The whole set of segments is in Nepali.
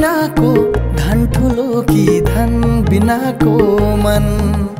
बिनाको धन ठुलो कि धान बिनाको मन?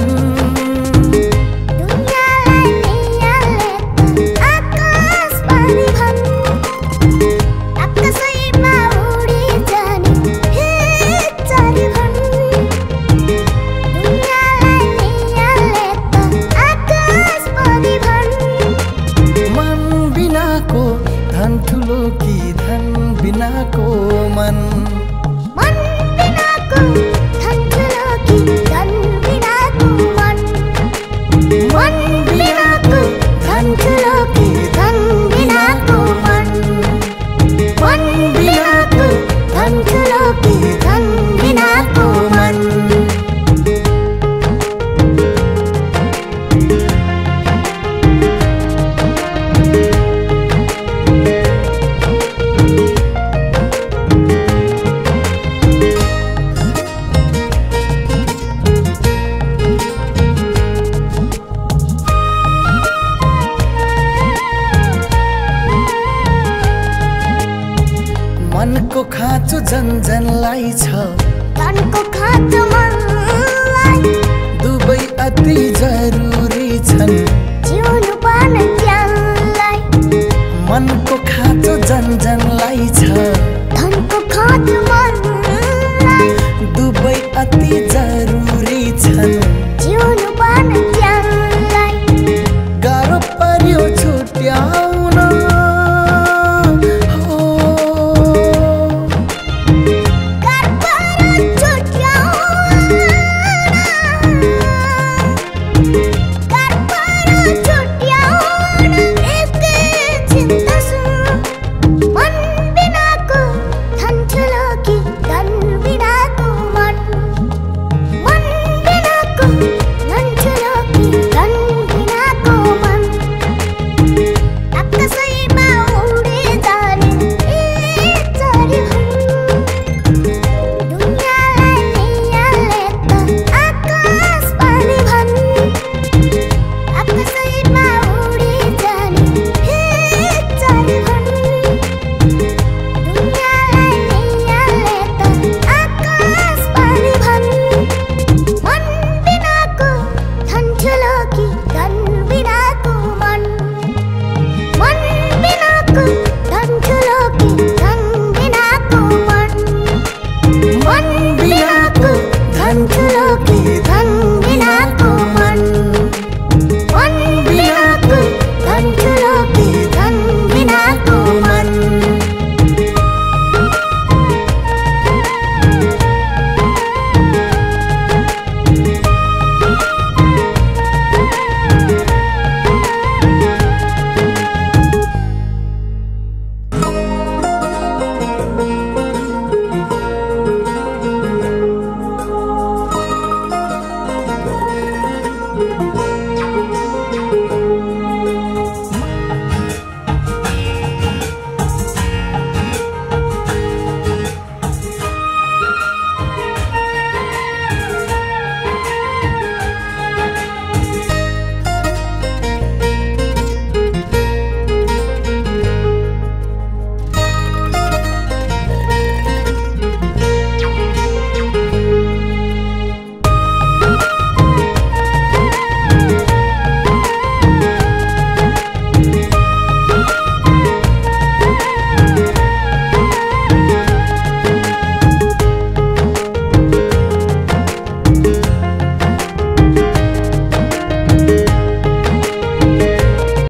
मनको खाँचो झन्झनलाई छ। मनको खाँचो मनलाई। दुबै अति